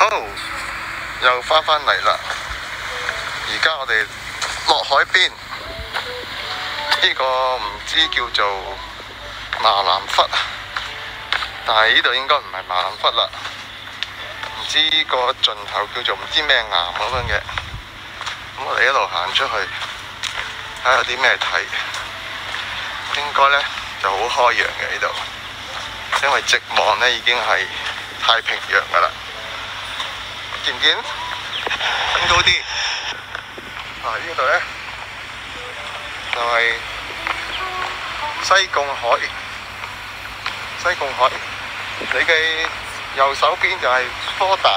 好，又翻返嚟啦。而家我哋落海邊，呢個唔知叫做馬蘭忽，但係呢度應該唔係馬蘭忽啦。唔知個盡頭叫做唔知咩岩咁样嘅。咁我哋一路行出去，睇下有啲咩睇。應該呢就好開揚嘅呢度，因為直望呢已經係太平洋噶啦。見唔見？升高啲。啊！呢度呢，就係、西貢海，西貢海。你嘅右手邊就係科大。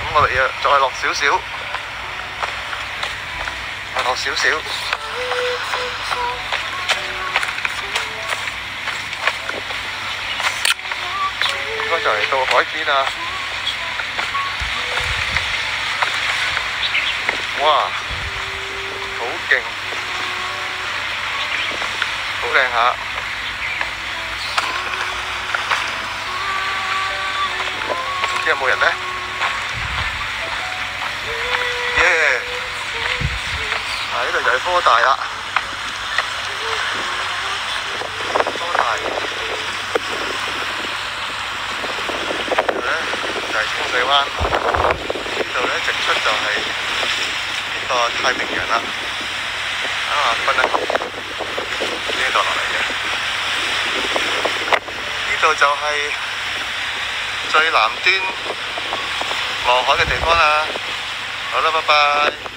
咁我哋要再落少少，再落少少。就嚟到海邊啦！哇，好勁，好靚下。唔知有冇人呢？耶！啊，呢度就係科大啦，科大。呢度咧就呢度咧直出就係、呢個太平洋啦，啊分啦呢度落嚟嘅，呢度就係最南端望海嘅地方啦。好啦，拜拜。